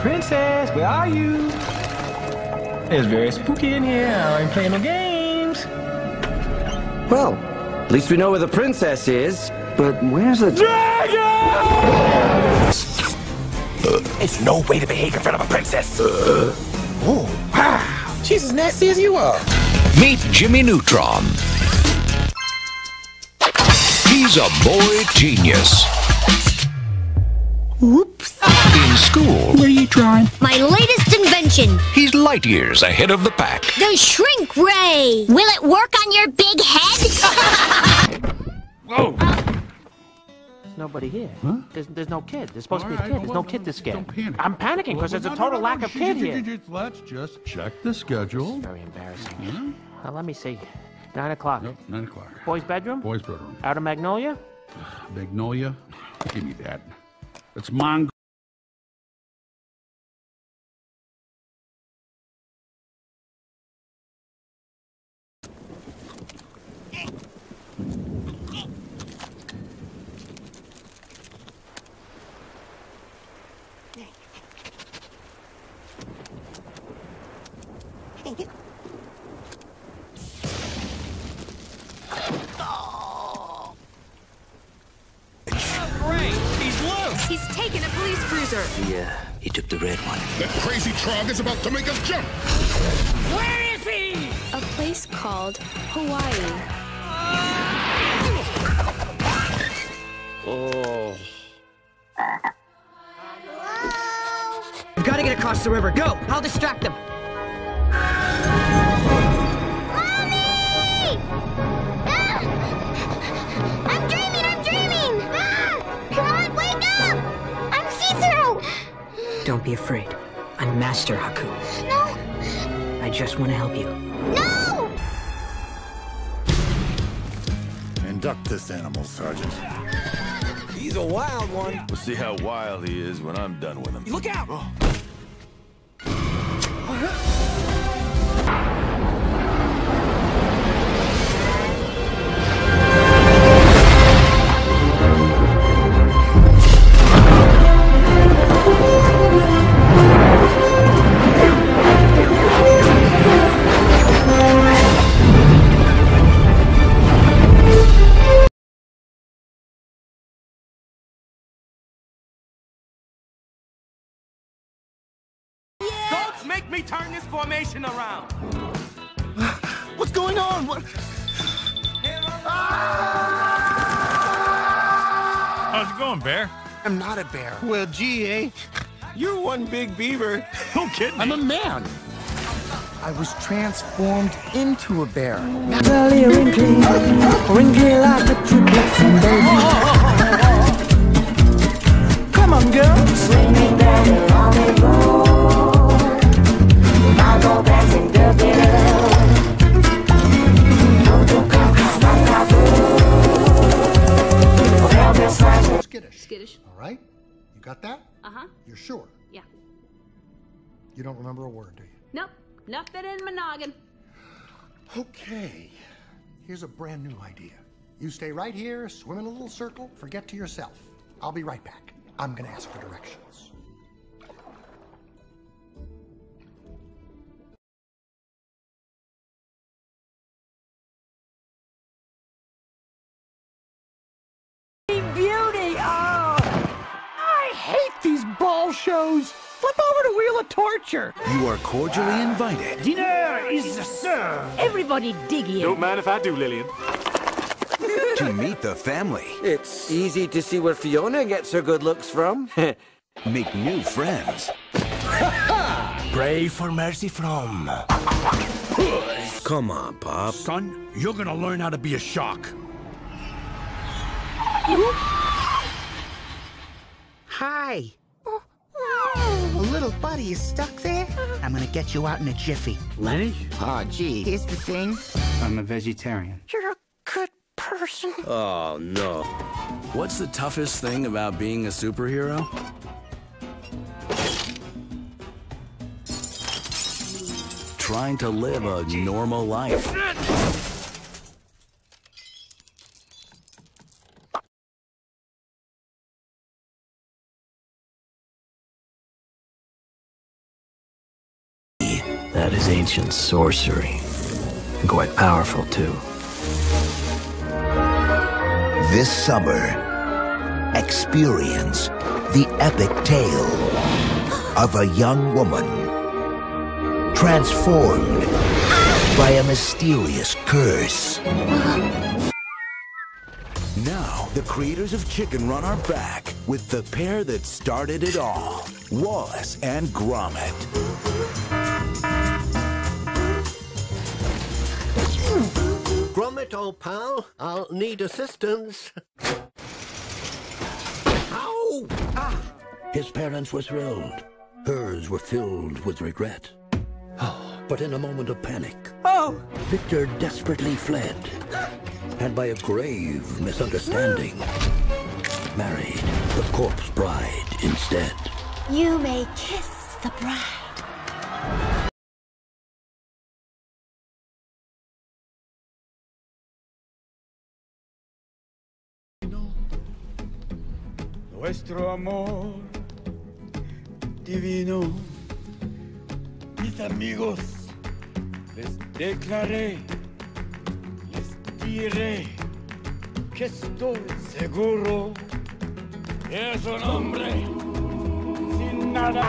Princess, where are you? It's very spooky in here. I ain't playing no games. Well, at least we know where the princess is. But where's the dragon? It's no way to behave in front of a princess. oh, wow. She's as nasty as you are. Meet Jimmy Neutron. He's a boy genius. Whoops. In school, What are you trying? My latest invention, he's light years ahead of the pack. the shrink ray. Will it work on your big head? Whoa. There's nobody here. There's, there's no kid. There's supposed to be a All right, kid. There's no well, kid to scare. Don't panic. I'm panicking because there's a No, no, total no, lack no, of sh- kid here. sh- sh- Let's just check the schedule. Very embarrassing. Now, let me see. Nine o'clock. Nope, nine o'clock. Boys' bedroom? Boys' bedroom. Out of Magnolia? Magnolia. Give me that. It's Mongo. He's taken a police cruiser. Yeah, he took the red one. That crazy trog is about to make us jump. Where is he? A place called Hawaii. Oh. We've got to get across the river. Go! I'll distract them. Don't be afraid. I'm Master Haku. No! I just want to help you. No! Induct this animal, Sergeant. He's a wild one. We'll see how wild he is when I'm done with him. Look out! Don't formation around. What's going on? What? How's it going, Bear? I'm not a bear. Well, gee, eh? You're one big beaver. No kidding. I'm a man. I was transformed into a bear. Come on, girl. Skittish. Got that? Uh huh. You're sure? Yeah. You don't remember a word, do you? Nope. Nothing in my noggin. Okay. Here's a brand new idea. You stay right here, swim in a little circle, forget to yourself. I'll be right back. I'm gonna ask for directions. These ball shows. Flip over to Wheel of Torture. You are cordially invited. Dinner is served. Everybody dig in. Don't mind if I do, Lillian. to meet the family. It's easy to see where Fiona gets her good looks from. Make new friends. Pray for mercy from. Come on, Pop. Son, you're gonna learn how to be a shark. Hi. A little buddy is stuck there. I'm gonna get you out in a jiffy. Lenny? Oh, gee. Here's the thing. I'm a vegetarian. You're a good person. Oh, no. What's the toughest thing about being a superhero? Trying to live a normal life. Ancient sorcery. Quite powerful, too. This summer, experience the epic tale of a young woman transformed by a mysterious curse. Now, the creators of Chicken Run are back with the pair that started it all Wallace and Gromit. Gromit, old pal, I'll need assistance. Ow! Ah! His parents were thrilled. Hers were filled with regret. But in a moment of panic, Oh! Victor desperately fled. And by a grave misunderstanding, married the corpse bride instead. You may kiss the bride. Nuestro amor divino. Mis amigos, les declaré, les diré que estoy seguro que es un hombre sin nada.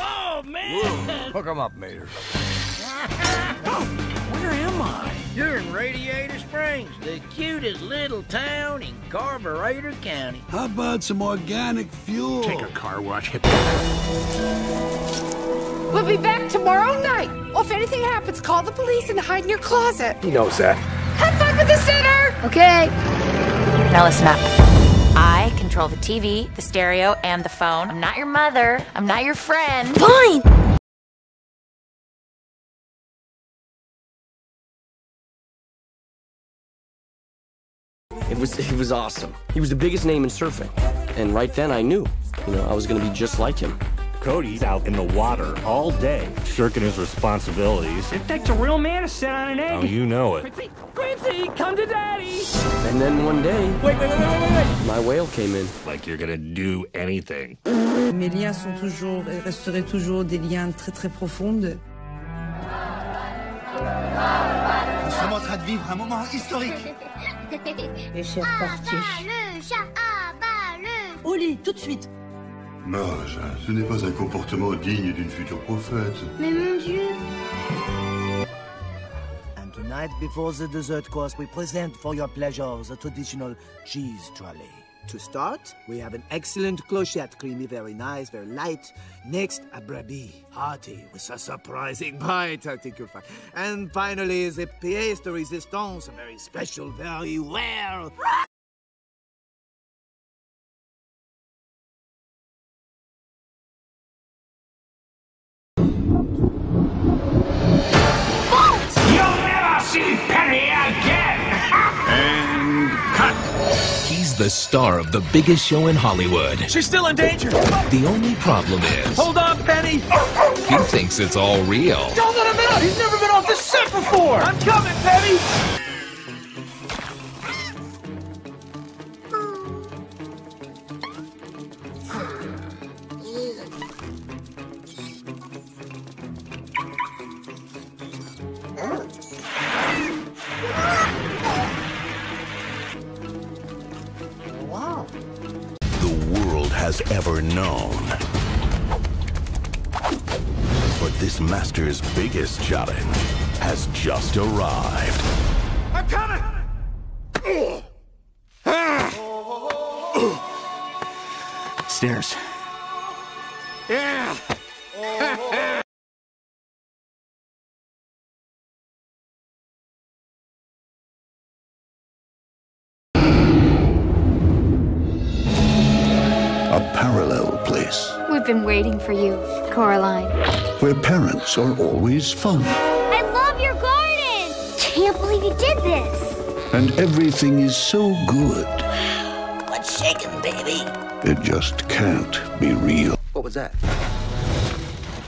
Oh, man! Hook 'em up, Mater. Where am I? You're in Radiator Springs, the cutest little town in Carburetor County. How about some organic fuel? Take a car wash. Hit We'll be back tomorrow night. Well, if anything happens, call the police and hide in your closet. He knows that. Have fun with the sinner! Okay. Now listen up. I control the TV, the stereo, and the phone. I'm not your mother. I'm not your friend. Fine! It was it was awesome. He was the biggest name in surfing, and right then I knew, you know, I was going to be just like him. Cody's out in the water all day, shirking his responsibilities. It takes a real man to sit on an egg. Oh, you know it. Quincy, Quincy, come to daddy. And then one day, Wait, wait, wait, wait, wait, wait. my whale came in. Like you're gonna do anything. Mes liens sont toujours resteraient toujours des liens très très profonds. Nous sommes en train de vivre un moment historique. Et c'est reparti. Le chat, abat-le Au lit, tout de suite. Mage, ce n'est pas un comportement digne d'une future prophète. Mais mon Dieu And tonight, before the dessert course, we present for your pleasure the traditional cheese trolley. To start, we have an excellent clochette, creamy, very nice, very light. Next, a brebis, hearty, with a surprising bite, I think you'll find. And finally, the pièce de résistance, a very special, very rare. The star of the biggest show in Hollywood. She's still in danger! The only problem is Hold on, Penny! he thinks it's all real. Don't let him out! He's never been off the set before! I'm coming, Penny! This master's biggest challenge has just arrived. I'm coming! Stairs. Yeah! A parallel place We've been waiting for you, Coraline. where parents are always fun I love your garden! Can't believe you did this! and everything is so good What's shaking, baby? it just can't be real. What was that?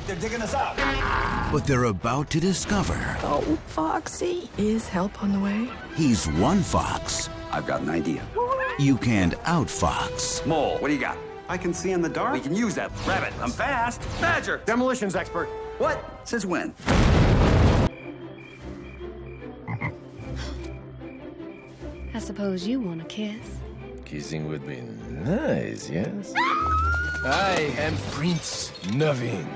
They're digging us out. But they're about to discover Oh, Foxy. Is help on the way? he's one fox I've got an idea. you can't outfox. Mole, what do you got? I can see in the dark. We can use that. Rabbit, I'm fast. Badger, demolitions expert. What? Since when? I suppose you want a kiss. Kissing would be nice, yes? I am Prince Naveen.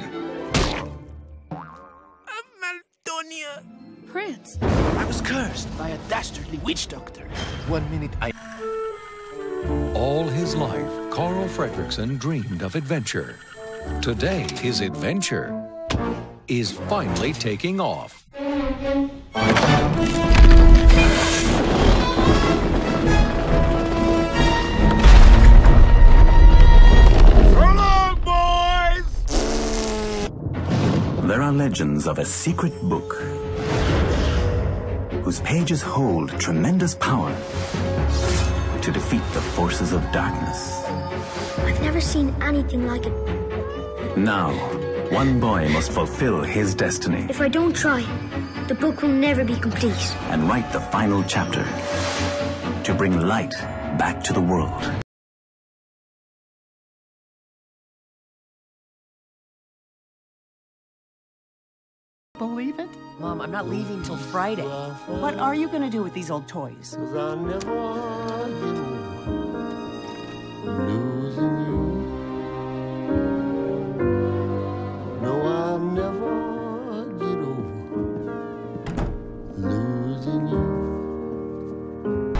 Maldonia. Prince. I was cursed by a dastardly witch doctor. One minute I. All his life, Carl Fredricksen dreamed of adventure. Today, his adventure is finally taking off. Hello, boys! There are legends of a secret book whose pages hold tremendous power to defeat the forces of darkness. I've never seen anything like it. Now, one boy must fulfill his destiny If I don't try, the book will never be complete. and write the final chapter to bring light back to the world. Believe it? Mom, I'm not leaving till Friday. What are you going to do with these old toys? No, I'll never get over losing you.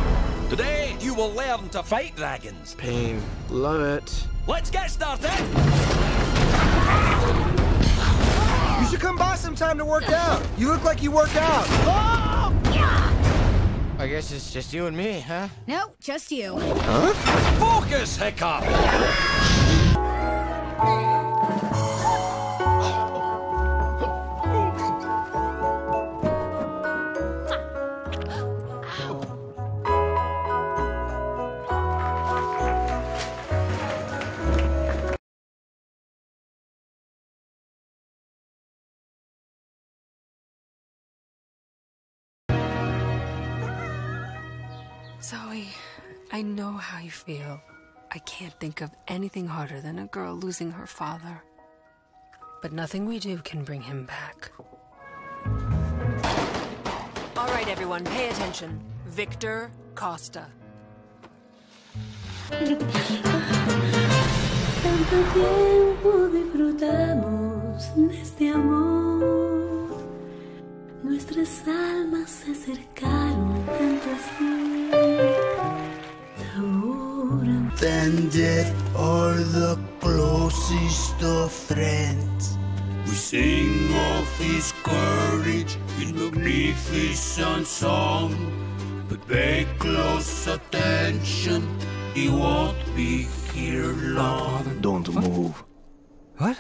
Today, you will learn to fight dragons. Pain. Love it. Let's get started. You should come by sometime to work out. You look like you work out. I guess it's just you and me, huh? No, just you. Huh? Focus, Hiccup. Zoe, I know how you feel. I can't think of anything harder than a girl losing her father. But nothing we do can bring him back. All right, everyone, pay attention. Victor Costa. Tanto tiempo disfrutamos de este amor. Nuestras almas se acercaron tanto así. Ahora. Then death are the closest of friends. We sing of his courage in magnificent song. But pay close attention, he won't be here long. Don't move. What?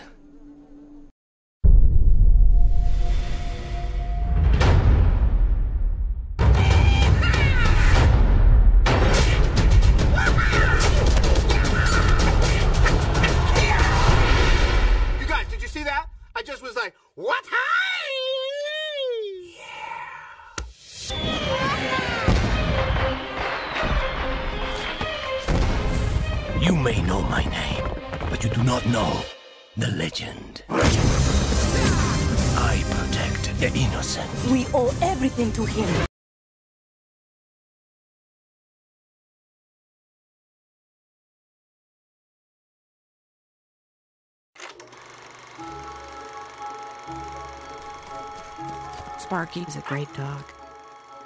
Sparky is a great dog,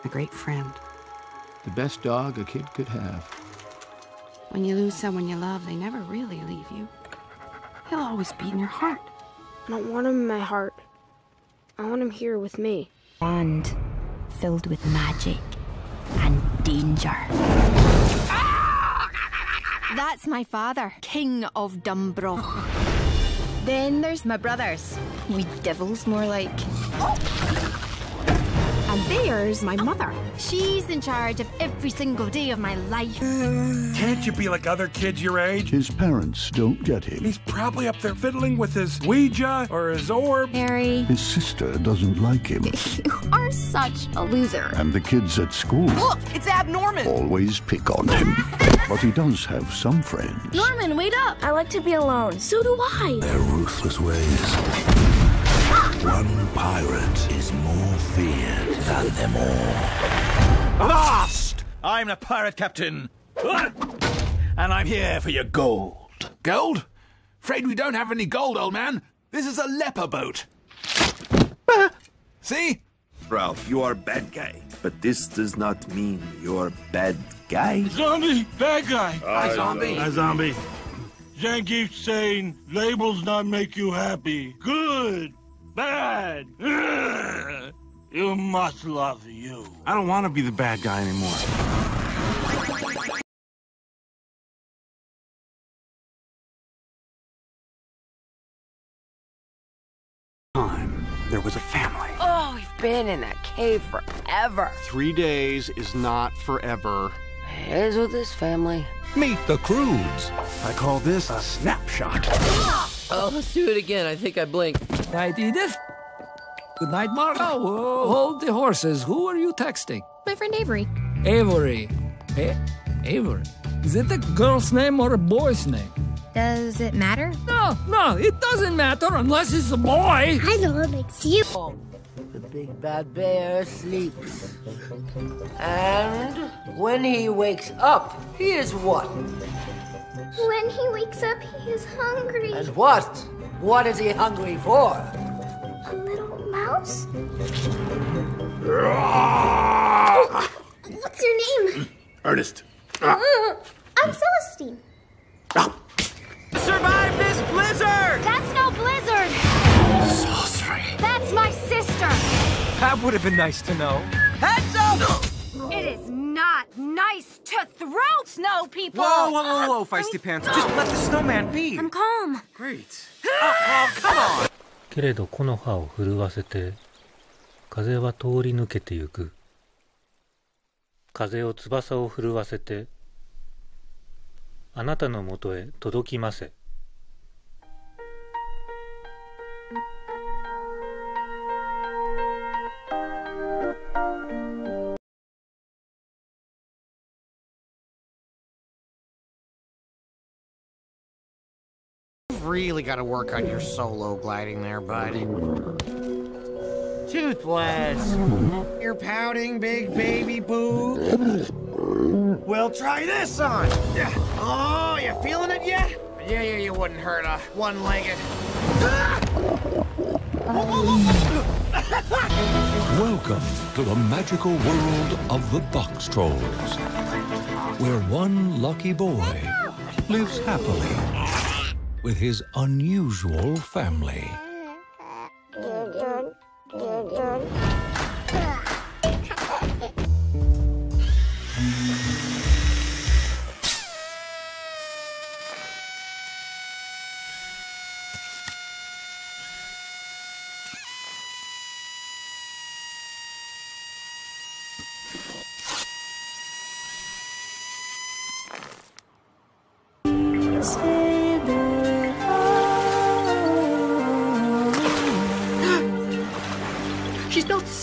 a great friend. The best dog a kid could have. When you lose someone you love, they never really leave you. He'll always be in your heart. I don't want him in my heart. I want him here with me. And filled with magic and danger. That's my father, King of DunBroch. then there's my brothers. Wee devils, more like. A And there's my mother. She's in charge of every single day of my life. Can't you be like other kids your age? His parents don't get him. He's probably up there fiddling with his Ouija or his orb. Harry. His sister doesn't like him. You are such a loser. And the kids at school Look, it's Abnorman. always pick on him. but he does have some friends. Norman, wait up. I like to be alone. So do I. Their ruthless ways. One pirate is more feared than them all. Avast! I'm the pirate captain. And I'm here for your gold. Gold? Afraid we don't have any gold, old man. This is a leper boat. See? Ralph, you are bad guy, but this does not mean you're bad guy. Zombie, bad guy. Hi, Zombie. Hi, zombie. Zan keeps saying labels not make you happy. Good, bad. You must love you. I don't want to be the bad guy anymore. Time, there was a family. Oh, we've been in that cave forever. Three days is not forever. Here's with this family. Meet the Croods. I call this a snapshot. Ah! Oh, let's do it again. I think I blinked. Night, Edith. Good night, Mark. Oh, whoa, hold the horses. Who are you texting? My friend Avery. Avery. A- Avery. Is it a girl's name or a boy's name? Does it matter? No, no, it doesn't matter unless it's a boy. I know what makes you. The big bad bear sleeps. And when he wakes up, he is what? When he wakes up, he is hungry. And what? What is he hungry for? A little mouse? What's your name? Ernest. Uh, I'm Celestine. Survive this blizzard! That's no blizzard. Sorcery. That's my sister. That would have been nice to know. Heads up! It is not nice to throw snow people. Whoa, whoa, whoa, whoa, feisty pants. Just let the snowman be. I'm calm. Great. Oh, come on! けれど木の葉を震わせて風は通り抜けてゆく風を翼を震わせてあなたのもとへ届きませ really got to work on your solo gliding there, bud. Toothless! You're pouting, big baby boo. We'll try this on! Oh, you feeling it yet? Yeah, yeah, you wouldn't hurt a one-legged. Welcome to the magical world of the Boxtrolls, where one lucky boy lives happily with his unusual family.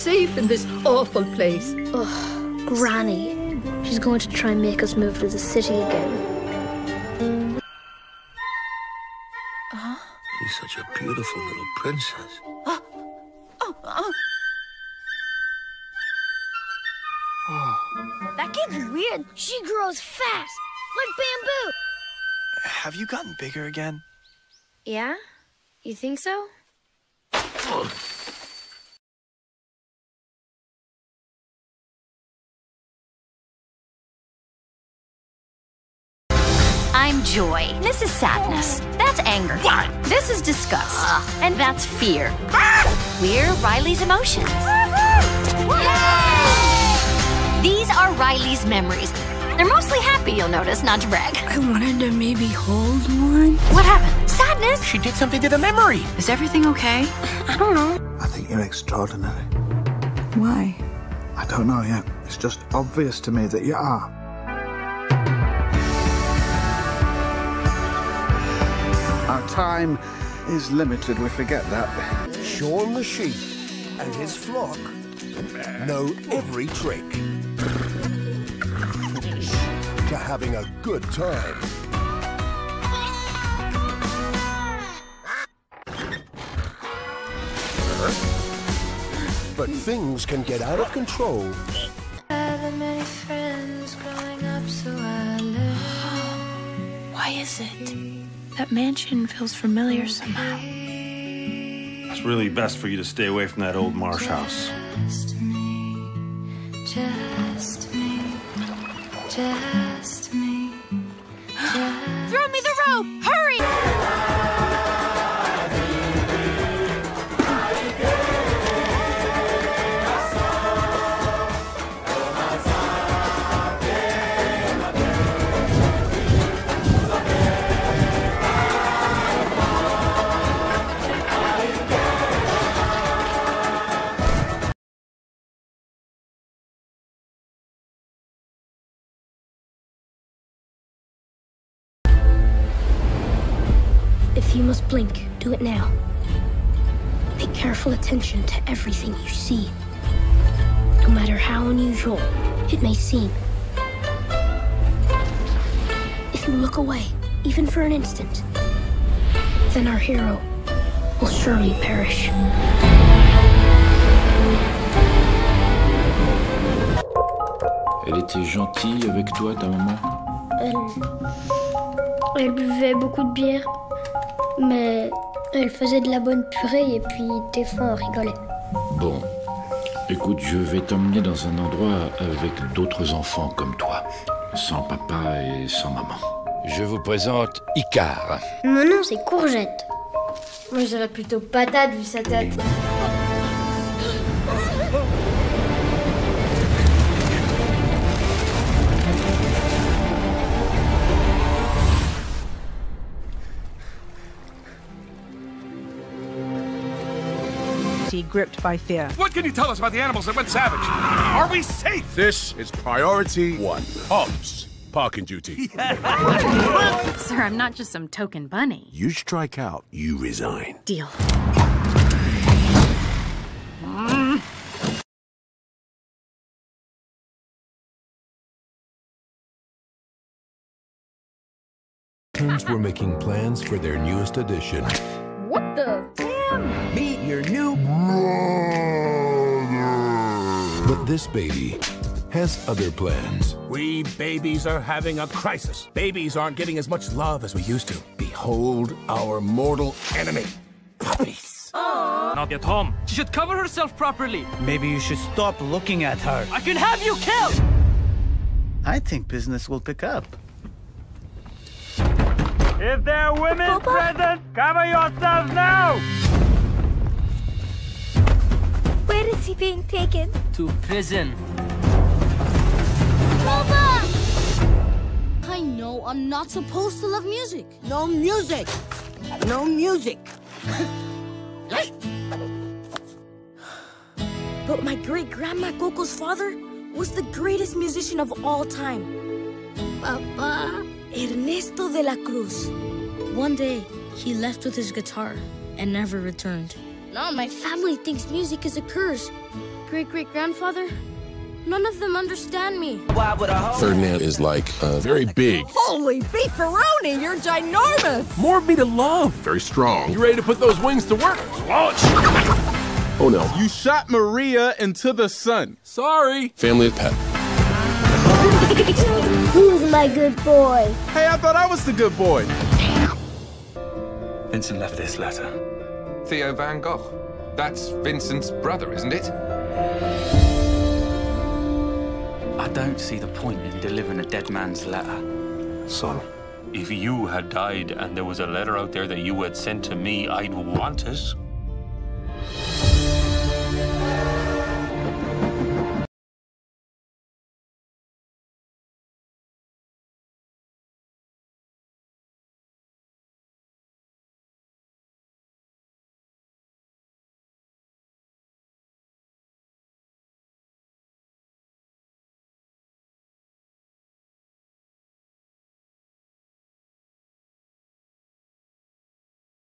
Safe in this awful place. Ugh, Granny. She's going to try and make us move to the city again. She's such a beautiful little princess. Oh, oh. That kid's weird. She grows fast, like bamboo. Have you gotten bigger again? Yeah? You think so? Oh, I'm joy. This is sadness. That's anger. What? This is disgust. And that's fear. Ah! We're Riley's emotions. These are Riley's memories. They're mostly happy, you'll notice, not to brag. I wanted to maybe hold one. What happened? Sadness? She did something to the memory. Is everything okay? I don't know. I think you're extraordinary. Why? I don't know yet. It's just obvious to me that you are. Time is limited, we forget that. Shaun the sheep and his flock know every trick to having a good time. But things can get out of control. Why is it that mansion feels familiar somehow? It's really best for you to stay away from that old marsh house. If you must blink, do it now. Pay careful attention to everything you see. No matter how unusual it may seem. If you look away, even for an instant, then our hero will surely perish. Elle était gentille avec toi, ta maman Elle... Elle buvait beaucoup de bière, mais elle faisait de la bonne purée et puis des fois on rigolait. Bon. Écoute, je vais t'emmener dans un endroit avec d'autres enfants comme toi. Sans papa et sans maman. Je vous présente Icar. Mon nom c'est Courgette. Moi, je dirais plutôt patate vu sa tête. Gripped by fear. What can you tell us about the animals that went savage? Are we safe? This is priority one. Hopps, parking duty. Sir, I'm not just some token bunny. You strike out, you resign. Deal. Cartoons were making plans for their newest edition. What the? Damn! Meet your new But this baby has other plans. We babies are having a crisis. Babies aren't getting as much love as we used to. Behold our mortal enemy. Puppies. Not yet home. She should cover herself properly. Maybe you should stop looking at her. I can have you killed! I think business will pick up. If there are women present, cover yourselves now! Where is he being taken? To prison. I know I'm not supposed to love music. No music. No music. But my great grandma Coco's father was the greatest musician of all time. Papa. Ernesto de la Cruz. One day, he left with his guitar and never returned. Now my family thinks music is a curse. Great great grandfather, none of them understand me. Ferdinand is like uh, very big. Holy beefaroni, you're ginormous! More meat to love. Very strong. You ready to put those wings to work? Launch. Oh no. You shot Maria into the sun. Sorry. Family of pet. Who's my good boy? Hey, I thought I was the good boy. Vincent left this letter. Theo Van Gogh. That's Vincent's brother, isn't it? I don't see the point in delivering a dead man's letter. Son, if you had died and there was a letter out there that you had sent to me, I'd want it.